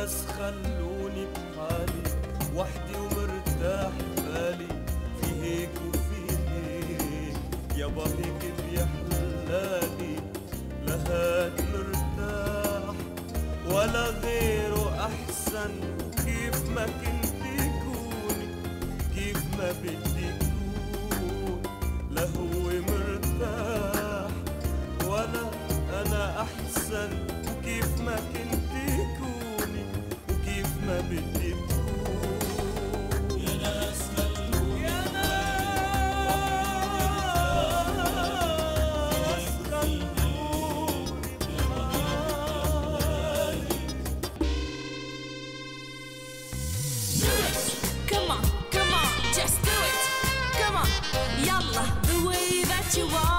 يا you are.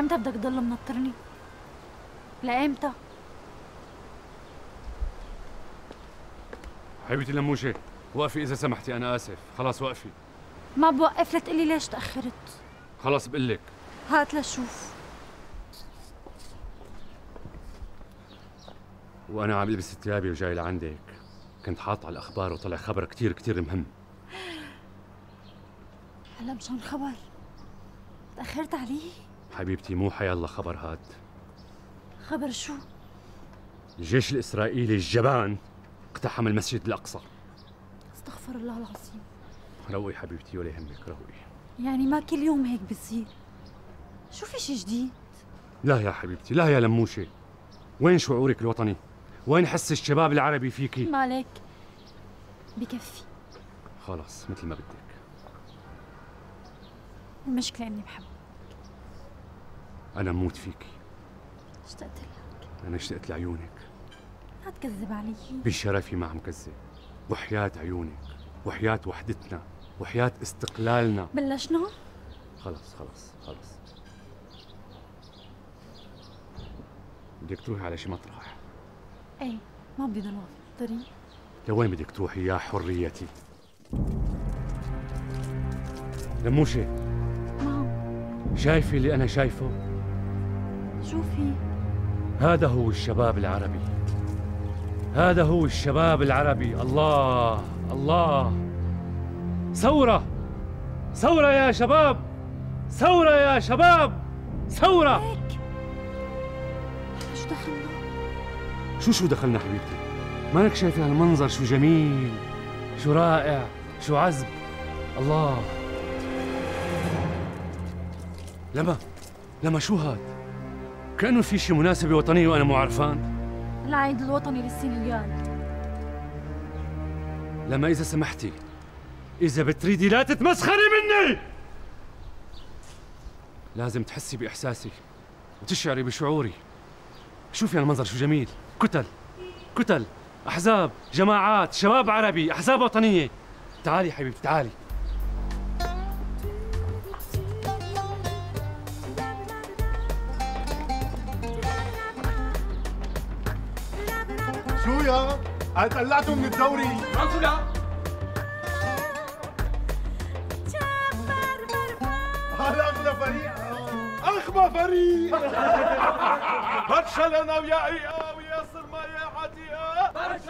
لامتى بدك تضل منطرني؟ لامتى؟ حبيبتي لموشة وقفي إذا سمحتي أنا آسف. خلاص وقفي. ما بوقف لتقلي ليش تأخرت. خلاص بقلك هات لشوف. وأنا عم لبس ثيابي وجاي لعندك. كنت حاط على الأخبار وطلع خبر كتير كتير مهم. هلا مشان خبر. تأخرت عليه؟ حبيبتي مو حيالله خبر هاد. خبر شو؟ الجيش الإسرائيلي الجبان اقتحم المسجد الأقصى. استغفر الله العظيم. روقي حبيبتي ولا يهمك روقي يعني ما كل يوم هيك بتصير شو في شي جديد؟ لا يا حبيبتي لا يا لموشة وين شعورك الوطني؟ وين حس الشباب العربي فيكي؟ مالك بكفي. خلاص مثل ما بدك. المشكلة إني بحبك. أنا موت فيكي اشتقت لك. أنا اشتقت لعيونك. لا تكذب علي. بشرفي ما عم كذب وحياة عيونك. وحياة وحدتنا. وحياة استقلالنا. بلشنا؟ خلص خلص خلص بدك تروحي على شي مطرح. إيه ما بدي ضل واقفة بالطريق لوين بدك تروحي يا حريتي؟ لموشة ما شايفة اللي أنا شايفه؟ شو في؟ هذا هو الشباب العربي. هذا هو الشباب العربي. الله الله. ثورة ثورة يا شباب ثورة يا شباب ثورة. هيك. شو دخلنا؟ شو شو دخلنا حبيبتي؟ مالك شايفة هالمنظر شو جميل. شو رائع شو عذب. الله. لما لما شو هاد؟ كأنه في شي مناسبة وطنية وأنا مو عرفان. العيد الوطني للسنغال لما إذا سمحتي إذا بتريدي لا تتمسخري مني! لازم تحسي بإحساسي وتشعري بشعوري. شوفي هالمنظر شو جميل. كتل كتل. أحزاب جماعات شباب عربي أحزاب وطنية. تعالي حبيبتي تعالي. شو يا؟ قلعتوا من الدوري. هلا اغلى فريق اغبى فريق. برشلونة ويا ايا وياسر ما يا عادية. مالك؟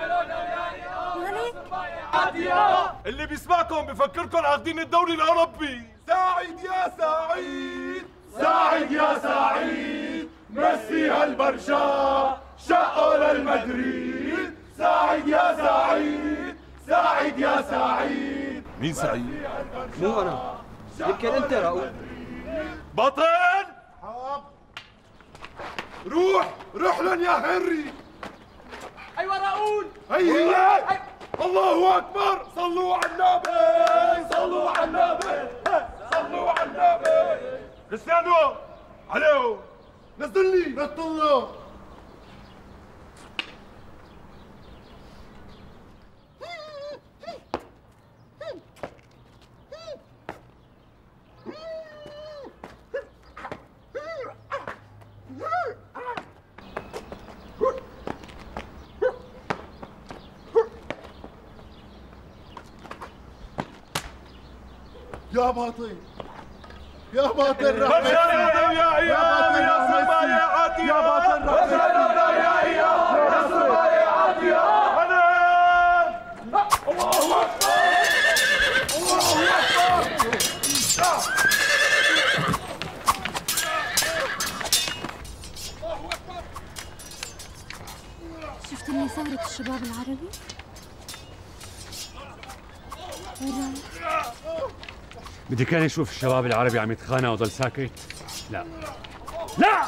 اللي بيسمعكم بفكركم عاقدين الدوري الأوروبي. ساعد يا سعيد ساعد يا سعيد ميسي هالبرشا. شقه للمدريد ساعد يا سعيد. ساعد يا سعيد. مين سعيد؟ مو أنا. يمكن أنت راؤول بطل! روح! روح لن يا هنري. أيوه راؤول هي هي الله أكبر. صلوا على النبي. صلوا على النبي. صلوا على النبي. كريستيانو عليه نزل لي نزل يا باطل يا باطل رح يا يا يا يا سما يا باطل رح يا يا يا سما يا أنا الله اكبر الله اكبر شفت اللي ثورة الشباب العربي؟ وين رايح؟ بدي كان أشوف الشباب العربي عم يتخانقوا وضل ساكت. لا. لا!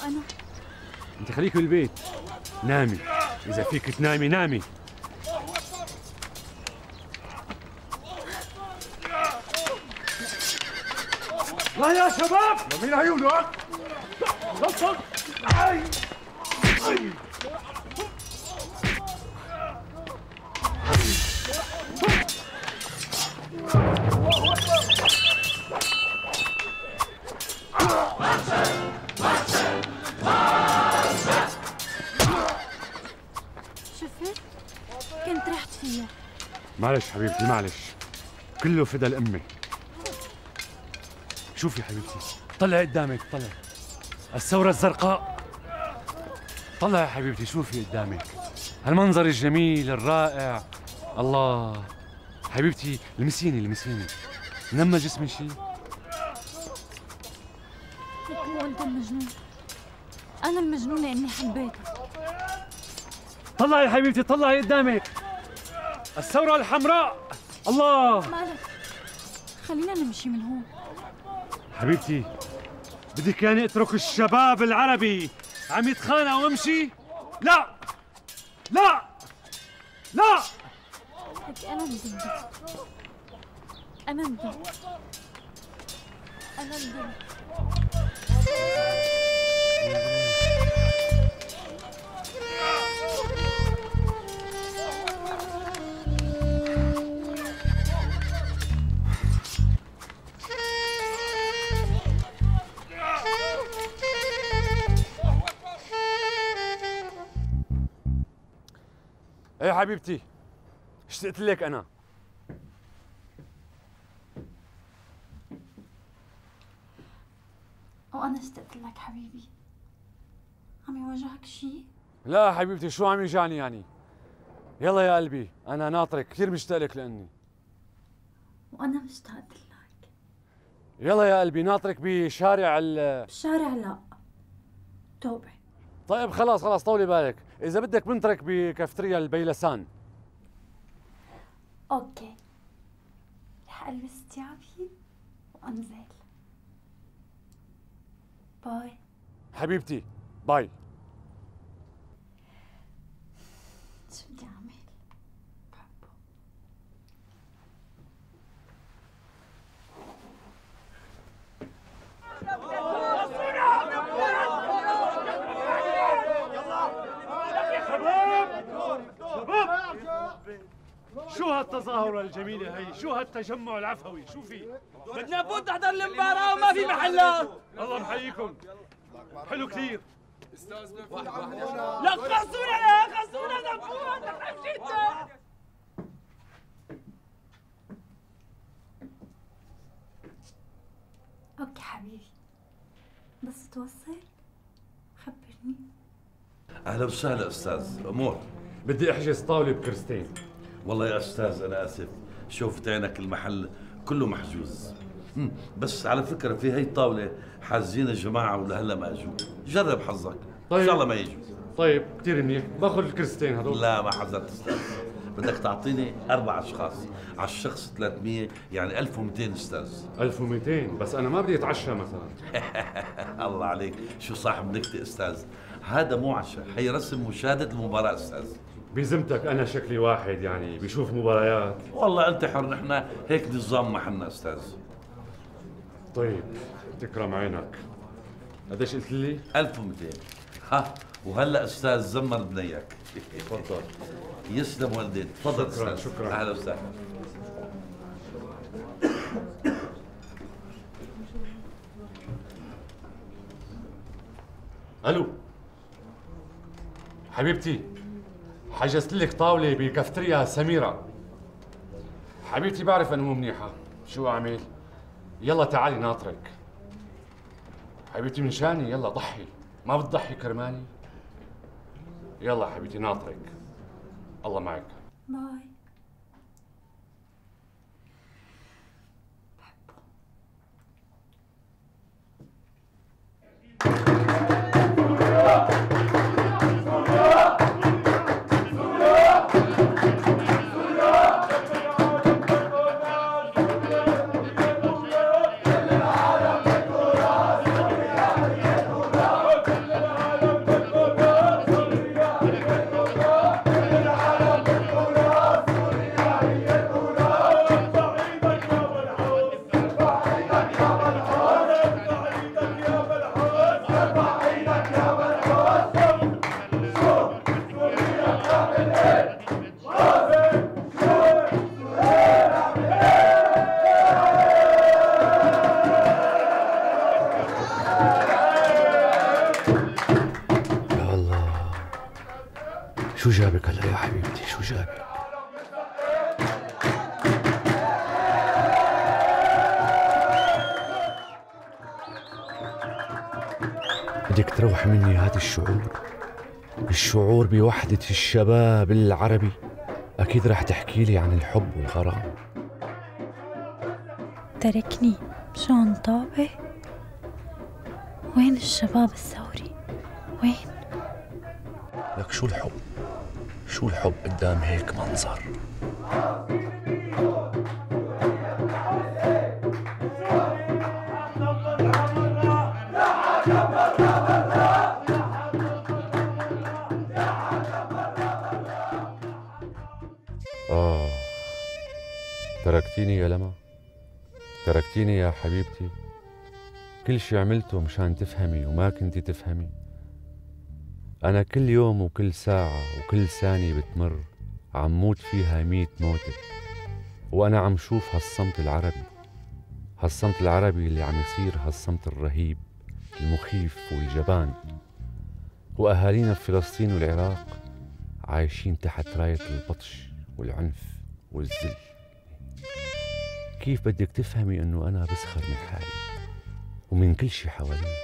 وأنا؟ انت خليك بالبيت. نامي. إذا فيك تنامي نامي. لا يا شباب! مين عيونك؟ شفت؟ معلش حبيبتي معلش. كله فدا الأمة شوفي حبيبتي طلعي قدامك طلعي. الثورة الزرقاء. طلعي حبيبتي شوفي قدامك. هالمنظر الجميل الرائع. الله. حبيبتي لمسيني لمسيني. نما جسمي شي؟ لك مو أنت المجنون أنا المجنونة إني حبيتك. طلعي حبيبتي طلعي قدامك. الثورة الحمراء. الله. مالك؟ خلينا نمشي من هون. حبيبتي بدك يعني اترك الشباب العربي عم يتخانق وامشي؟ لا. لا. لا. لك أنا ندمت أنا ندمت أنا ندمت حبيبتي اشتقت لك أنا. وأنا اشتقت لك حبيبي. عم يواجهك شي؟ لا حبيبتي شو عم يجعني يعني؟ يلا يا قلبي أنا ناطرك كثير مشتاق لك لأني. وأنا مشتاقة لك. يلا يا قلبي ناطرك بشارع ال بالشارع لا توبة. طيب خلاص خلاص طولي بالك. إذا بدك بنترك بكافتريا البيلسان. Okay. رح ألبس ثيابي وأنزل. باي. حبيبتي bye. شو بدي اعمل؟ بحبه شو هالتظاهرة الجميلة هي؟ شو هالتجمع العفوي؟ شو في؟ بدنا نفوت نحضر المباراة وما في محلات. الله محييكم حلو كثير. لا خلصونا لا خلصونا نفوت نخاف جدا أوكي حبيبي. بس توصل. خبرني. أهلا وسهلا أستاذ أمور. بدي أحجز طاولة بكرستين والله يا أستاذ أنا آسف. شوفت عينك المحل كله محجوز. بس على فكرة في هي الطاولة حاجزين الجماعه ولهلا ما اجوا. جرب حظك. طيب. ان شاء الله ما يجوا. طيب كثير منيح. باخذ الكرستين هذول. لا ما حضرت أستاذ. بدك تعطيني أربع أشخاص. على الشخص 300 يعني 1200 أستاذ. 1200 بس أنا ما بدي أتعشى مثلا. الله عليك. شو صاحب نكتة أستاذ؟ هذا مو عشاء. هي رسم مشاهدة المباراة أستاذ. بذمتك أنا شكلي واحد يعني بيشوف مباريات. والله انت حر نحن هيك نظام محلنا أستاذ. طيب تكرم عينك. قديش قلت لي؟ 1200 ها وهلا أستاذ زمر بنيك. تفضل. يسلم والدين تفضل شكراً، أستاذ. شكراً. أهلا وسهلا. ألو. حبيبتي. حجزت لك طاولة بكافتريا سميرة. حبيبتي بعرف أنه مو منيحة. شو أعمل؟ يلا تعالي ناطرك. حبيبتي من شاني؟ يلا ضحي. ما بتضحي كرماني؟ يلا حبيبتي ناطرك. الله معك. باي. يا بدك تروح مني هذا الشعور؟ الشعور بوحدة الشباب العربي. أكيد رح تحكي لي عن الحب والغرام. تركني مشان طابة وين الشباب الثوري؟ وين؟ لك شو الحب؟ شو الحب قدام هيك منظر؟ تركتيني يا لما تركتيني يا حبيبتي. كل شي عملته مشان تفهمي وما كنتي تفهمي. أنا كل يوم وكل ساعة وكل ثانية بتمر عم موت فيها ميت موتة وأنا عم شوف هالصمت العربي. هالصمت العربي اللي عم يصير هالصمت الرهيب المخيف والجبان. وأهالينا في فلسطين والعراق عايشين تحت راية البطش والعنف والذل. كيف بدك تفهمي إنه أنا بسخر من حالي ومن كل شي حوالي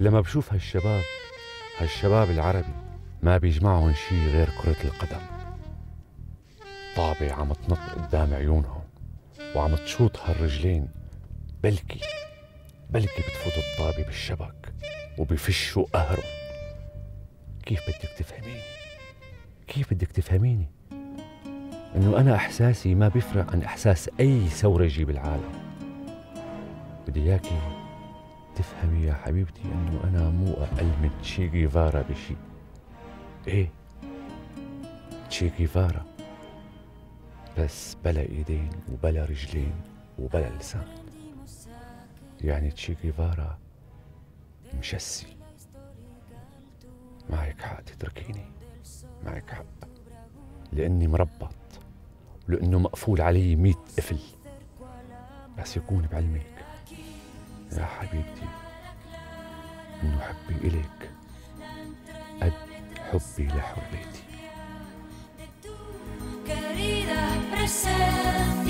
لما بشوف هالشباب هالشباب العربي ما بيجمعهم شي غير كرة القدم. طابة عم تنط قدام عيونهم وعم تشوط هالرجلين. بلكي بلكي بتفوت الطابة بالشبك وبفشوا قهره كيف بدك تفهميني؟ كيف بدك تفهميني؟ إنه أنا إحساسي ما بيفرق عن إحساس أي ثورجي بالعالم. بدي إياكي تفهمي يا حبيبتي إنه أنا مو أقل من تشي جيفارا بشي. إيه تشي جيفارا بس بلا إيدين وبلا رجلين وبلا لسان. يعني تشي جيفارا مشسي. معك حق تتركيني معك حق. لأني مربط. ولأنه مقفول علي ميت قفل. بس يكون بعلمك يا حبيبتي إنه حبي الك قد حبي لحريتي. Querida presencia,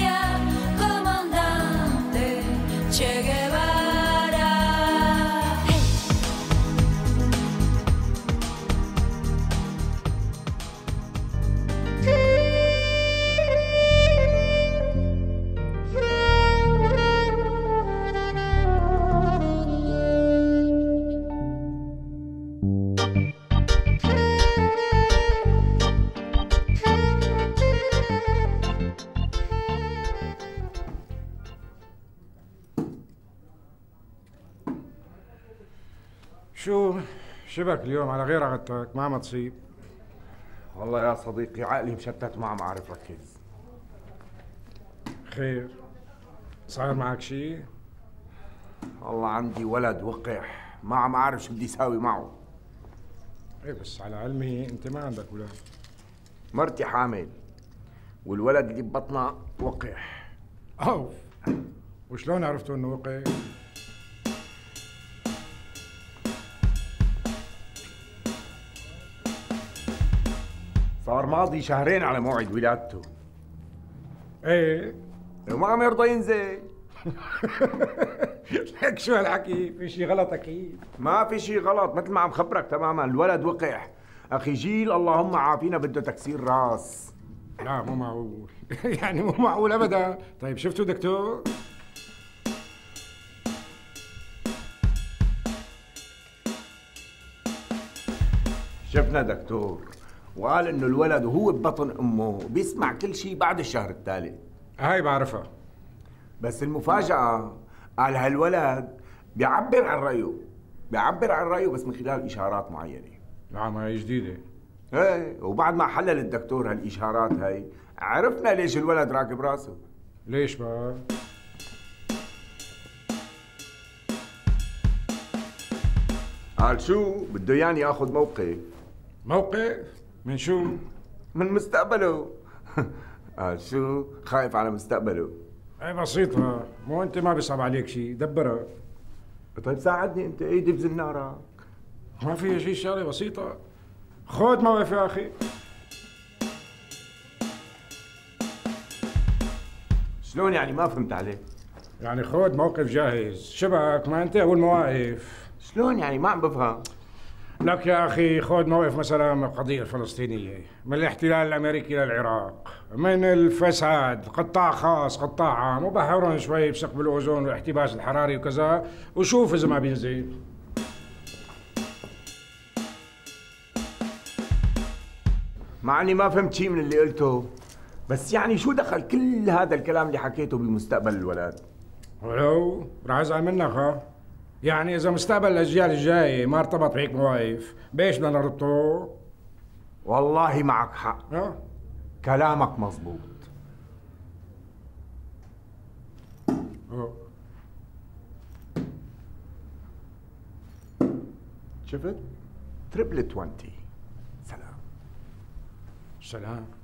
شبك اليوم على غير عادتك ما عم تصيب والله يا صديقي عقلي مشتت ما عم أعرف ركز. خير. صاير معك شيء والله عندي ولد وقح ما عم أعرف شو بدي اساوي معه. إيه بس على علمي أنت ما عندك أولاد مرتي حامل والولد اللي ببطنها وقح. أوف. وشلون عرفتوا إنه وقع صار ماضي شهرين على موعد ولادته. إيه. وما عم يرضى ينزل. لك شو هالحكي؟ في شيء غلط أكيد. ما في شيء غلط مثل ما عم خبرك تماما. الولد وقح أخي جيل اللهم عافينا بده تكسير راس. لا مو معقول. يعني مو معقول ابدا. طيب شفتوا دكتور؟ شفنا دكتور. وقال إنه الولد وهو ببطن أمه بيسمع كل شيء بعد الشهر الثالث هاي بعرفها. بس المفاجأة قال هالولد بيعبر عن رأيه بيعبر عن رأيه بس من خلال إشارات معينة. ما هي جديدة. إيه وبعد ما حلل الدكتور هالإشارات هاي عرفنا ليش الولد راكب راسه. ليش بقى؟ قال شو؟ بده ياني ياخذ موقف موقف من شو؟ من مستقبله. قال شو؟ خايف على مستقبله. أي بسيطة مو أنت ما بيصعب عليك شيء دبرها طيب ساعدني أنت ايدي بزنارك ما فيها شيء شغلة بسيطة. خذ موقف يا أخي. شلون يعني؟ ما فهمت عليك. يعني خذ موقف جاهز. شبك ما أنت أول مواقف شلون يعني؟ ما عم بفهم. لك يا أخي خذ موقف مثلا من القضية الفلسطينية من الاحتلال الأمريكي للعراق من الفساد قطاع خاص قطاع عام وبحرهم شوي بثقب الاوزون والاحتباس الحراري وكذا وشوف إذا ما بينزل. مع إني ما فهمت شيء من اللي قلته بس يعني شو دخل كل هذا الكلام اللي حكيته بمستقبل الولد ولو رح أزعل منك ها؟ يعني إذا مستقبل الأجيال الجايه ما ارتبط بهيك مواقف بيش بدنا نربطه؟ والله معك حق. ها؟ كلامك مزبوط. أوه. شفت؟ تريبل 20 سلام. سلام.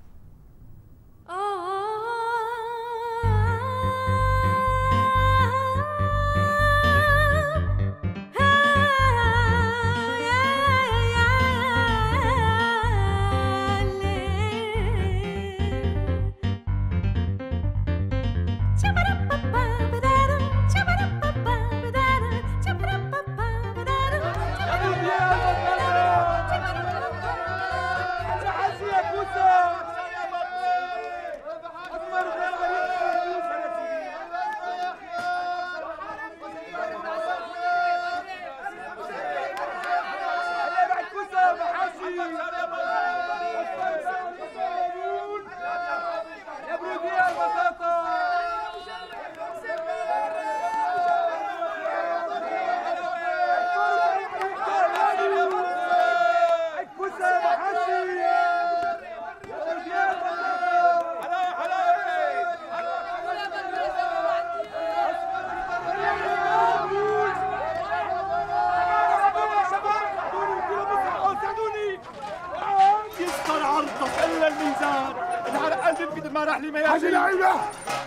بينقص الا الميزان. العرق قلبي مثل ما راح لي ما حاجة لعيبة!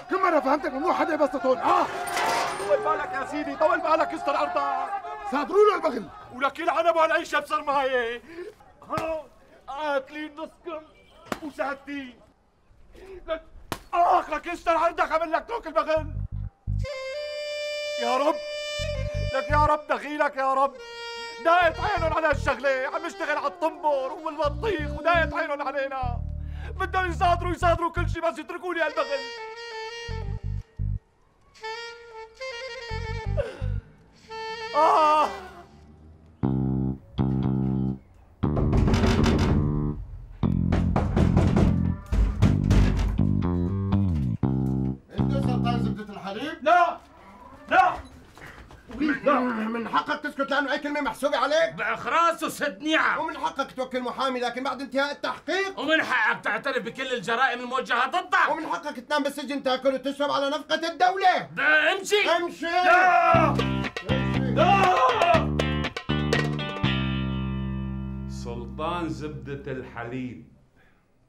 كم مرة فهمتك ممنوع حدا يبسط هون آه. طول بالك يا سيدي طول بالك استر أرضك. صادروا له البغل ولك يلعن ابو هالعيشه بصرمايه ها قاتلين نصكم وسهدتين لك آخ لك استر عرضك عمل لك توك البغل يا رب. لك يا رب دخيلك يا رب. دايت عينهم على هالشغلة عم يشتغل على الطنبر والبطيخ ودايت عينهم علينا. بدهم يصادروا يصادروا كل شيء بس يتركوا لي هالبغل آه. انت سلطان زبدة الحليب؟ لا! من حقك تسكت لأنه أي كلمة محسوبة عليك. بأخراس وسد نعم ومن حقك توكل محامي لكن بعد انتهاء التحقيق. ومن حقك تعترف بكل الجرائم الموجهة ضدك. ومن حقك تنام بالسجن تأكل وتشرب على نفقة الدولة. ده امشي. امشي. لا. لا. سلطان زبدة الحليب.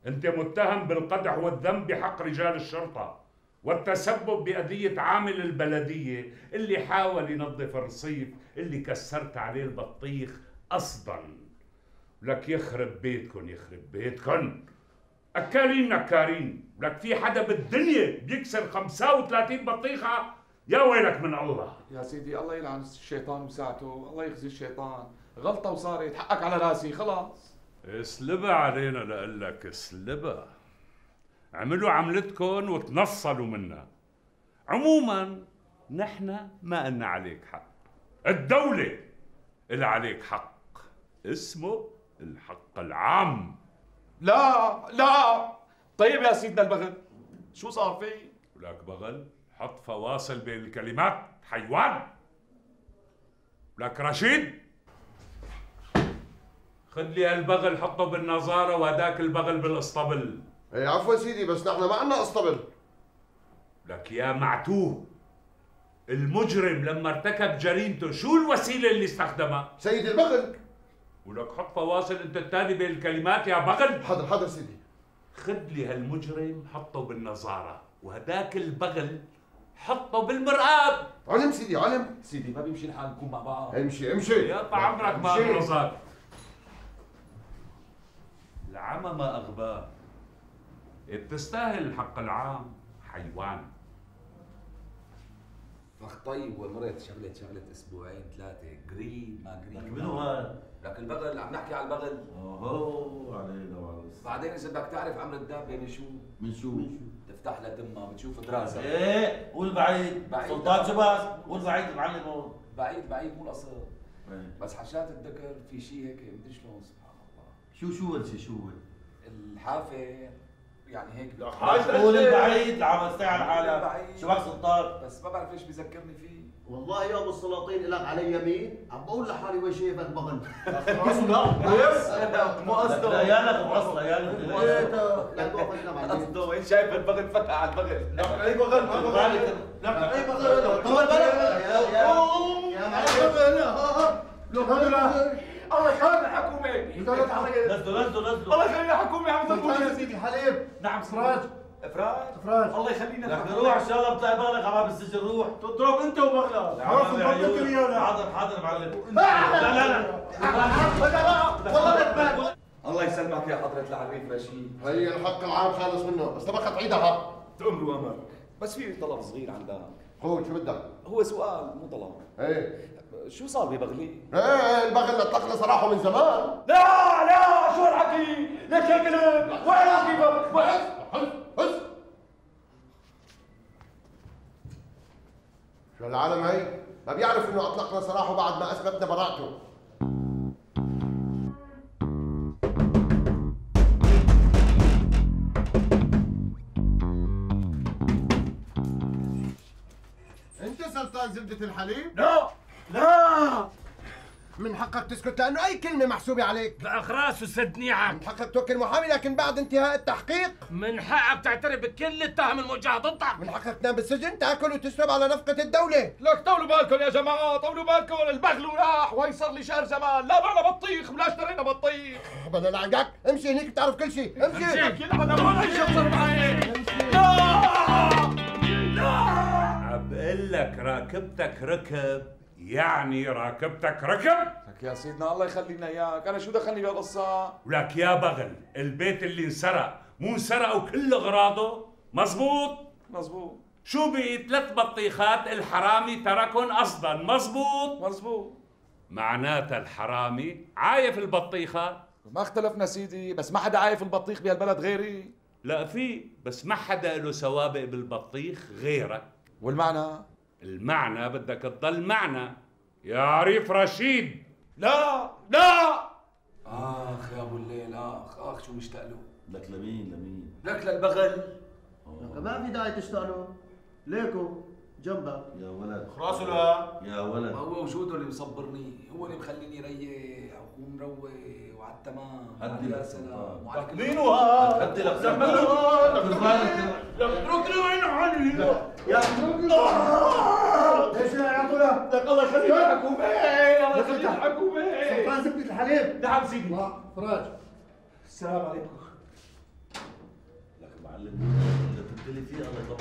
أنت متهم بالقدح والذنب بحق رجال الشرطة. والتسبب بأذية عامل البلدية اللي حاول ينظف الرصيف اللي كسرت عليه البطيخ قصدا لك يخرب بيتكن يخرب بيتكن. أكالين نكارين لك في حدا بالدنيا بيكسر 35 بطيخة؟ يا ويلك من الله. يا سيدي الله يلعن الشيطان وساعته الله يخزي الشيطان. غلطة وصارت حقك على راسي خلاص. اسلبها علينا لقلك اسلبها. عملوا عملتكم وتنصلوا منا. عموما نحن ما قلنا عليك حق. الدولة اللي عليك حق. اسمه الحق العام. لا لا. طيب يا سيدنا البغل شو صار في؟ ولك بغل حط فواصل بين الكلمات حيوان. لك رشيد. خذ لي هالبغل حطه بالنظارة وهداك البغل بالاسطبل. إيه عفوا سيدي بس نحن ما عنا اسطبل لك يا معتوه المجرم لما ارتكب جريمته شو الوسيلة اللي استخدمها؟ سيدي البغل ولك حط فواصل انت التالي بين الكلمات يا بغل حاضر حاضر سيدي. خذ لي هالمجرم حطه بالنظارة وهداك البغل حطه بالمرآب. علم سيدي علم. سيدي ما بيمشي الحال نكون مع بعض. امشي امشي. يا عمرك ما. غلظك العمى ما أغباه. بتستاهل الحق العام حيوان. أخ طيب والمرة شغلت شغلت أسبوعين ثلاثة. قريب ما قريب لك منو هاد؟ لك البغل عم نحكي على البغل. أوهو علينا وعلى بعدين إذا بدك تعرف عمر الدابة من شو؟ من شو؟ تفتح لها تمها بتشوف دراسة إيه قول بعيد. بعيد. سلطان شباز قول بعيد المعلم هون. بعيد بعيد مو القصر إيه. بس حشات الذكر في شيء هيك مدري شلون سبحان الله. شو شو هالشي شو هو؟ الحافر يعني هيك قول البعيد لحالك بعيد. شو بك سلطان؟ بس ما بعرف ليش بذكرني فيه. والله يا أبو السلاطين لك علي يمين عم بقول لحالي وين شايفك بغل. مو قصده لا يا لك باصله يا لك لا توقفنا بعدين. قصده وين شايف البغل؟ فتح على البغل. لك اي بغل لك اي بغل طول بالك يا يا معلم. الله يخلي الحكومة نزلوا نزلوا نزلوا. الله يخلي الحكومة عم تضربوا يا سيدي الحليب نعم فراج إفراج. فراج الله يخلينا لك روح إن شاء الله بتلاقي بغلك على باب السجن روح. تضرب أنت ريالة. حاضر حاضر معلم. لا لا لا. والله الله يسلمك يا حضرة العريف رشيد. هي الحق العام خالص منه. بس تبقى تعيدها تأمر وأمر بس في طلب صغير عندك قول شو بدك؟ هو سؤال مو طلب. إيه. شو صار ببغلي؟ إيه البغل اطلقنا سراحه من زمان. لا لا شو الحكي؟ ليش هيك قلب وين عقيبة وين؟ شو العالم هي؟ ما بيعرف إنه أطلقنا سراحه بعد ما أثبتنا براءته. أنت سلطان زبدة الحليب؟ لا. لا! من حقك تسكت لأنه أي كلمة محسوبة عليك. باخراس وسد نيعك. من حقك توكل محامي لكن بعد انتهاء التحقيق. من حقك تعترف بكل التهم الموجهة ضدك. من حقك تنام بالسجن تأكل وتشرب على نفقة الدولة. لك طولوا بالكم يا جماعة طولوا بالكم البغل وراح وهي صار لي شهر زمان لا بعنا بطيخ ولا اشترينا بطيخ. بلا لعقك امشي هنيك بتعرف كل شيء. امشي. امشي. أنا ما إيش صار معي بقول لك راكبتك ركب. يعني راكبتك ركب؟ لك يا سيدنا الله يخلينا إياك. أنا شو دخلني بهالقصه ولك يا بغل البيت اللي انسرق. مو انسرقوا كل أغراضه؟ مزبوط مزبوط شو بقي؟ ثلاث بطيخات الحرامي تركهم قصدا مزبوط مزبوط معناتها الحرامي عايف البطيخات ما اختلفنا سيدي بس ما حدا عايف البطيخ بهالبلد غيري. لا في بس ما حدا له سوابق بالبطيخ غيرك. والمعنى؟ المعنى بدك تضل معنا يا عريف رشيد. لا لا. آخ يا أبو الليل آخ آخ شو مشتاق له لك لمين؟ لمين؟ لك للبغل. ما في داعي تشتغلوا ليكو. جنبك يا ولد. راسه لا يا ولد. ما هو وجوده اللي مصبرني. هو اللي مخليني ريح واكون مروق وعلى التمام. هدي يا لك. سلام. سلطان. مين هو هذا؟ هدي لك. لك اتركني وين عني يا ليش لا يا له لك الله يخليك. الحكومة الله يخليك. الحكومة سلطان زبدة الحليب. نعم سيدي. فراج. السلام عليكم. لك معلم. اللي تبتلي فيه الله.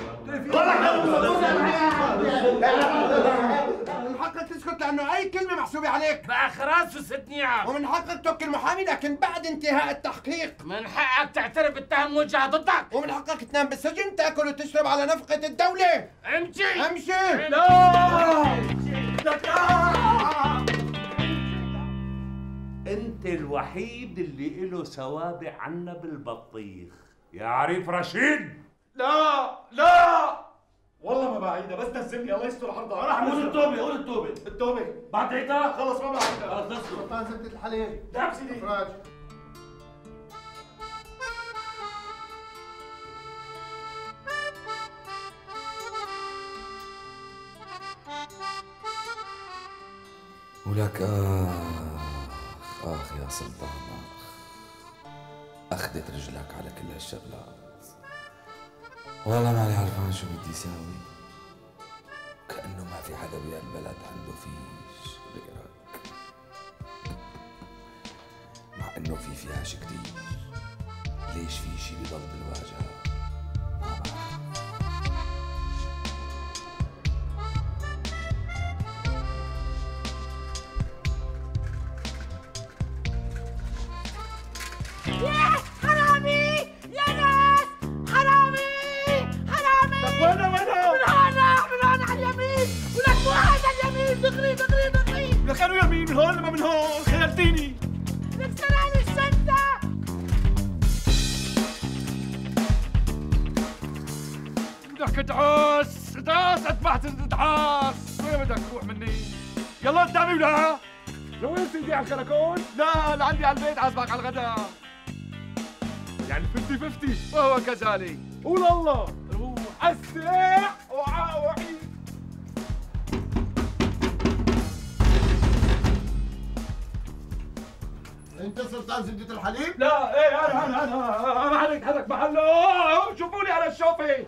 يطول من حقك تسكت لأنه اي كلمه محسوبه عليك باخراس وسد نيعك ومن حقك توكل محامي لكن بعد انتهاء التحقيق. من حقك تعترف بالتهم الموجهه ضدك. ومن حقك تنام بالسجن تأكل وتشرب على نفقة الدولة. امشي. امشي. انت الوحيد اللي له سوابق عنا بالبطيخ. يا عريف رشيد. لا لا. والله ما بعيدها بس نزلني الله يستر عرضها أنا قول التوبة قول التوبة. التوبة. بعد عيدها خلص ما بعيدها خلص نسكت سلطان زبدة الحليب. نعم سيدي فراج ولك آخ آخ يا سلطان آخ. أخذت رجلك على كل هالشغلات. والله ماني عرفان شو بدي ساوي كأنه ما في حدا بهالبلد عنده فيش غيرك. مع إنه في فيهاش كتير. ليش في شي بضل بالواجهة؟ قول الله روح اسرع وعاوعي انت سلطان زبدة الحليب؟ لا إيه أنا أنا أنا أنا عليك حدك محله شوفوني على الشوفي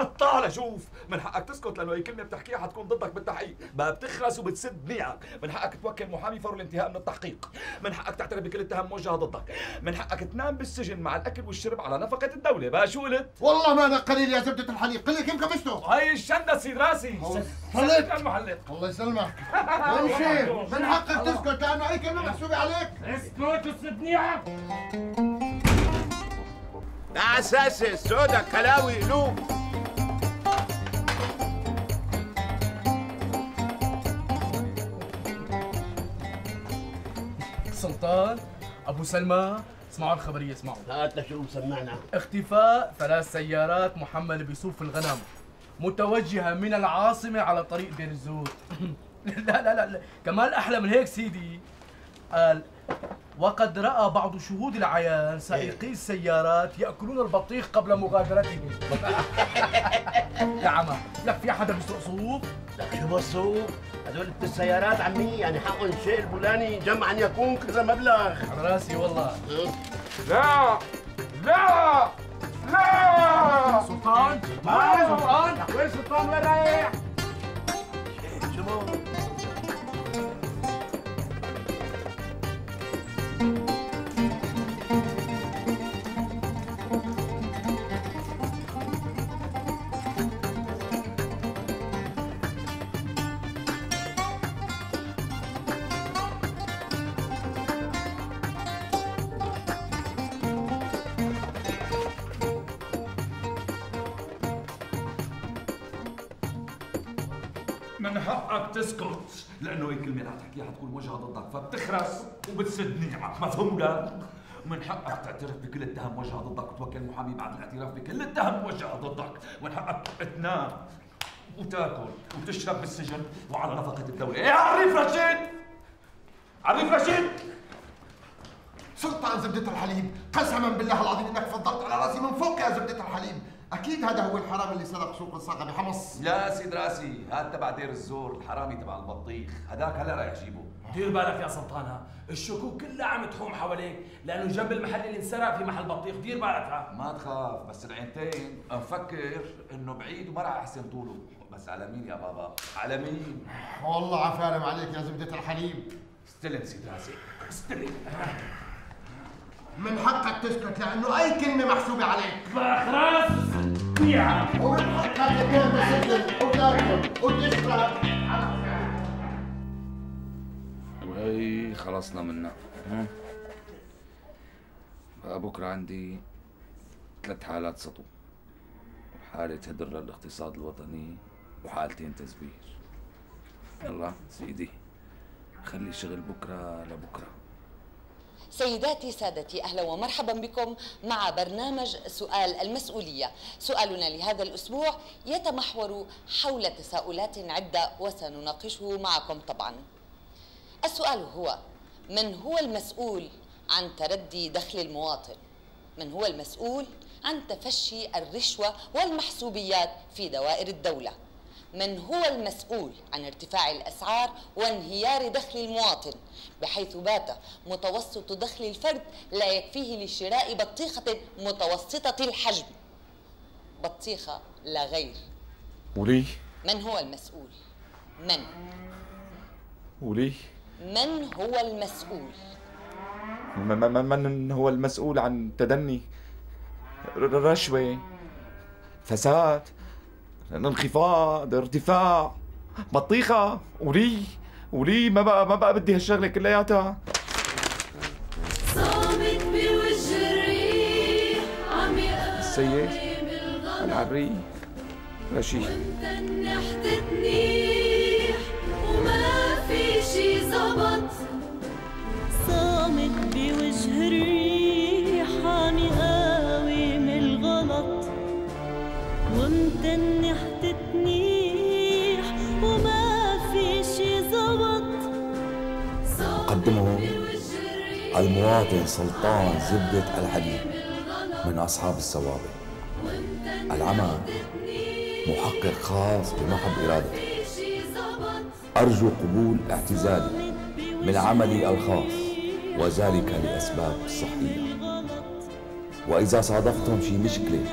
الطالة شوف من حقك تسكت لأنه أي كلمة بتحكيها حتكون ضدك بالتحقيق. ما بتخرس وبتسد بيعك من حقك توكل محامي فور الانتهاء من التحقيق. من حقك تعترف بكل التهم موجهه ضدك. من حقك تنام بالسجن مع الأكل والشرب على نفقة الدولة. بقى شو قلت؟ والله ما أنا قليل يا زبدة الحليب. قل لي كيف كبشته هاي الشندة سيد راسي. سلك المحلق الله يسلمك. امشي من حقك تسكت لأنه أي كلمة محسوبة عليك. اسكت وسد نيعك أساسي سودا كلاوي قلوب سلطان أبو سلمى. اسمعوا الخبرية اسمعوا. هات شو مسمعنا؟ اختفاء ثلاث سيارات محملة بصوف الغنم متوجهة من العاصمة على طريق دير الزور لا لا لا, لا. كمان أحلى من هيك سيدي. قال وقد رأى بعض شهود العيان سائقي السيارات يأكلون البطيخ قبل مغادرتهم يا عمى لك في حدا بيسوق صوف؟ لك شو بصوا؟ هدول السيارات عمي يعني حقهم الشيء الفلاني جمعا يكون كذا مبلغ. على رأسي والله. لا لا لا. سلطان؟ ما سلطان؟ وين سلطان وين رايح؟ من حقك تسكت. لأنه اي كلمة رح تحكيها حتكون وجهها ضدك فبتخرس وبتسد نيعك مفهوم لك؟ من حقك تعترف بكل اتهام موجهه ضدك وتوكل محامي بعد الاعتراف بكل اتهام موجهه ضدك. ومن حقك تنام وتاكل وتشرب بالسجن وعلى نفقة الدولة. يا عريف رشيد! عريف رشيد! سلطان زبدة الحليب قسما بالله العظيم إنك فضلت على رأسي من فوق يا زبدة الحليب. أكيد هذا هو الحرامي اللي سرق سوق الصاغه بحمص. لا سيد رأسي هاد تبع دير الزور الحرامي تبع البطيخ. هداك هلا رايح جيبه. دير بالك يا سلطانها الشكوك كلها عم تحوم حواليك لأنه جنب المحل اللي انسرق في محل بطيخ دير بالك ما تخاف بس العينتين. مفكر إنه بعيد وما راح أحسن طوله. بس على مين يا بابا؟ على مين؟ والله عفارم عليك يا زبدة الحليب استلم سيد رأسي استلم. من حقك تسكت لأنه أي كلمة محسوبة عليك. خلاص بيعها ومن حقك كمان تسكت وتأكل وتشرب. وهي خلصنا منها. ها؟ بقى بكرة عندي ثلاث حالات سطو. وحالة هدر للاقتصاد الوطني وحالتين تزوير يلا سيدي خلي شغل بكرة لبكرة. سيداتي سادتي أهلا ومرحبا بكم مع برنامج سؤال المسؤولية. سؤالنا لهذا الأسبوع يتمحور حول تساؤلات عدة وسنناقشه معكم طبعا. السؤال هو من هو المسؤول عن تردي دخل المواطن؟ من هو المسؤول عن تفشي الرشوة والمحسوبيات في دوائر الدولة؟ من هو المسؤول عن ارتفاع الأسعار وانهيار دخل المواطن بحيث بات متوسط دخل الفرد لا يكفيه لشراء بطيخة متوسطة الحجم. بطيخة لا غير. ولي؟ من هو المسؤول؟ من؟ ولي؟ من هو المسؤول؟ من هو المسؤول عن تدني؟ رشوة فساد انخفاض ارتفاع. بطيخة. ولي ولي ما بقى ما بقى بدي هالشغلة كلياتها. صامت بوجه الريح عم السيد العري رشيد تنحت تنيح وما في شي زبط صامت بوجه الريح عم يقاوم الغلط. ومتنح أقدمه المواطن سلطان زبدة الحليب من أصحاب السوابق العمى محقق خاص بمحض إرادتي أرجو قبول اعتزالي من عملي الخاص وذلك لأسباب صحية. وإذا صادفتم في مشكلة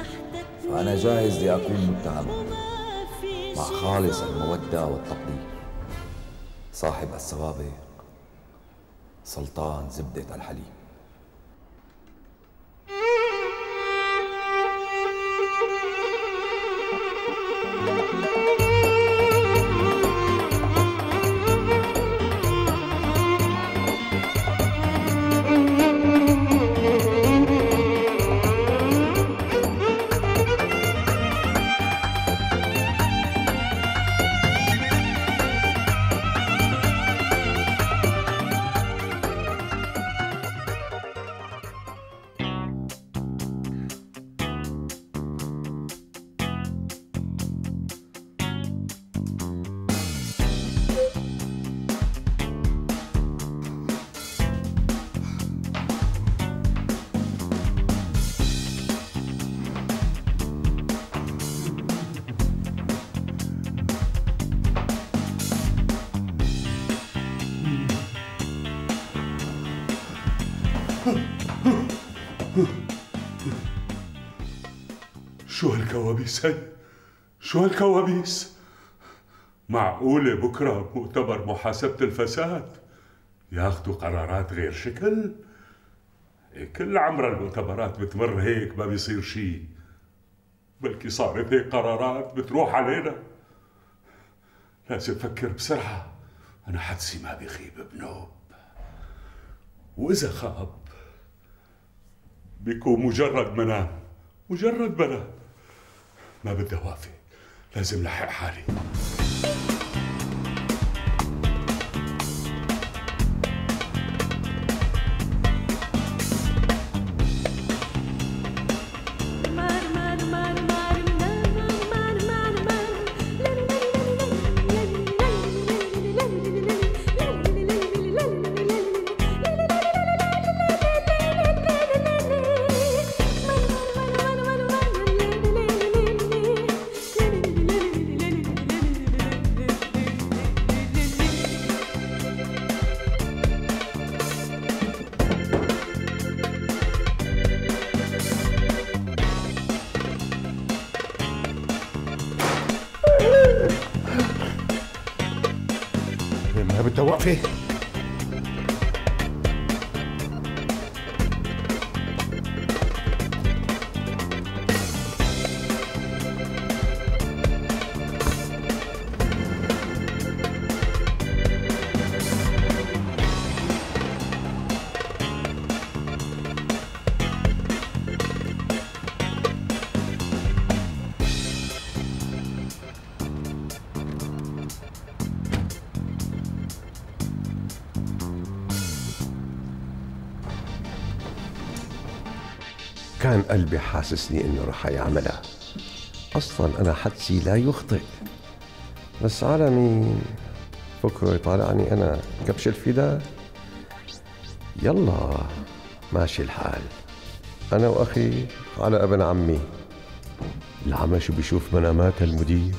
فأنا جاهز لأكون متهما مع خالص المودة والتقدير. صاحب السوابق سلطان زبدة الحليب. هالكوابيس هي؟ شو هالكوابيس؟ معقولة بكرة مؤتمر محاسبة الفساد ياخذوا قرارات غير شكل؟ إيه، كل عمر المؤتمرات بتمر هيك ما بيصير شيء بلكي صارت هيك قرارات بتروح علينا. لازم أفكر بسرعة. أنا حدسي ما بيخيب بنوب. وإذا خاب بيكون مجرد منام. مجرد منام. ما بدي أوافق لازم لحق حالي. قلبي حاسسني إنه رح يعملها. أصلا أنا حدسي لا يخطئ. بس على مين؟ فكرة يطالعني أنا. كبش الفدا يلا ماشي الحال. أنا وأخي على ابن عمي. العمى شو بيشوف منامات المدير؟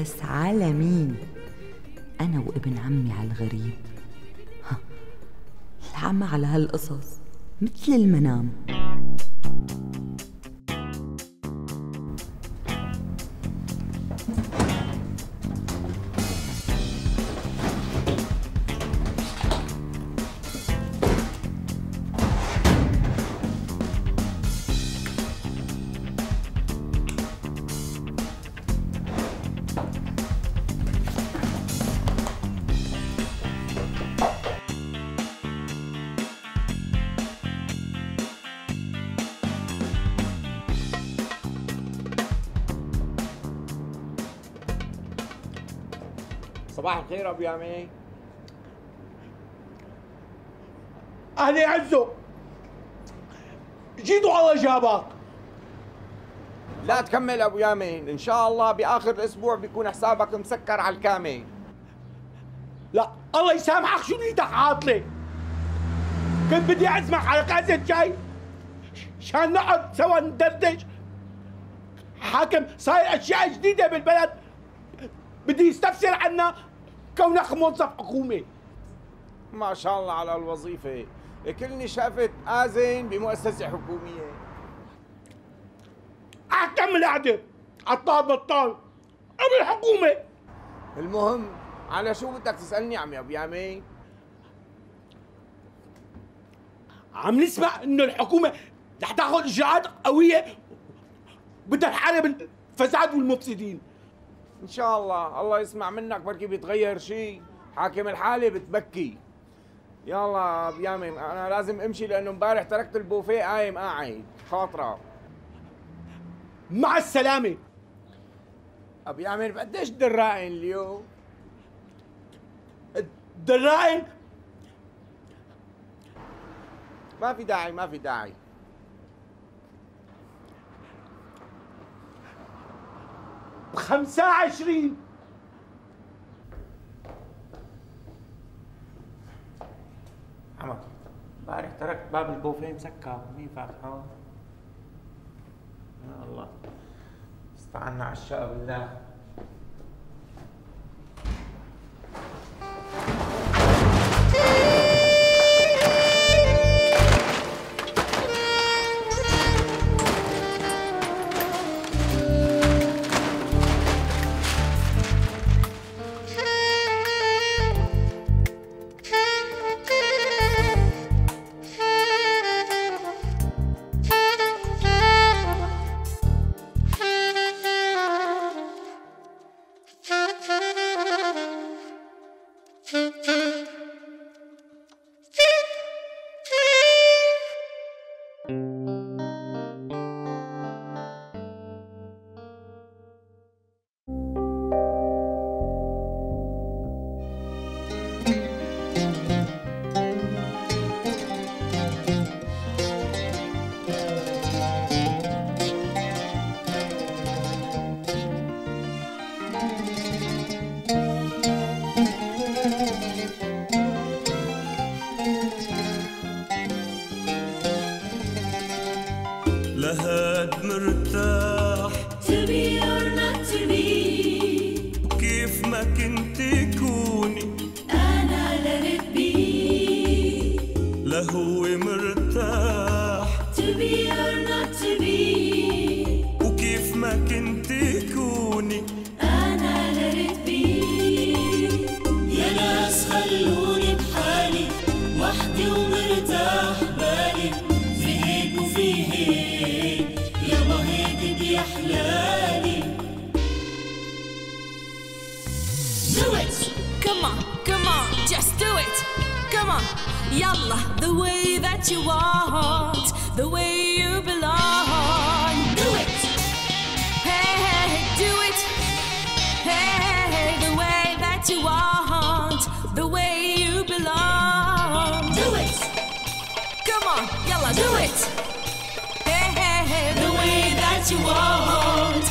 بس على مين؟ أنا وابن عمي على الغريب ها، العمى على هالقصص مثل المنام الخير أبو يامي أهلي عزو. جيتوا على جابك لا تكمل أبو يامين إن شاء الله بآخر الأسبوع بيكون حسابك مسكر على الكامل لا الله يسامحك شو نيتك عاطله كنت بدي اعزمك على كاسة شاي. عشان نقعد سوا ندردش. حاكم صاير أشياء جديدة بالبلد. بدي يستفسر عنا كونك موظف حكومي. ما شاء الله على الوظيفة. كلني شافت آذن بمؤسسة حكومية. اكمل قعده عطال بطال ابو الحكومة. المهم على شو بدك تسألني عم يا بيامي؟ عم نسمع إنه الحكومة رح تاخذ إجراءات قوية بدها تحارب الفساد والمفسدين. إن شاء الله. الله يسمع منك بركي بيتغير شيء. حاكم الحالة بتبكي. يلا بيامي أنا لازم أمشي لأنه امبارح تركت البوفيه قايم قاعد. خاطرة. مع السلامة. ابي يامن قديش درائن اليوم؟ درائن ما في داعي ما في داعي. بخمسة عشرين. عمك امبارح تركت باب البوفيه مسكر. مين فاتحه؟ يا الله. استعنا عشاء بالله. Yalla, the way that you want, the way you belong. Do it. Hey, hey, do it. Hey, hey, the way that you want, the way you belong. Do it. Come on, yalla, do it. Hey, hey, hey, the way that you want,